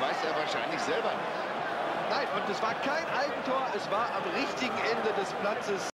weiß er wahrscheinlich selber nicht. Nein, und es war kein Eigentor, es war am richtigen Ende des Platzes.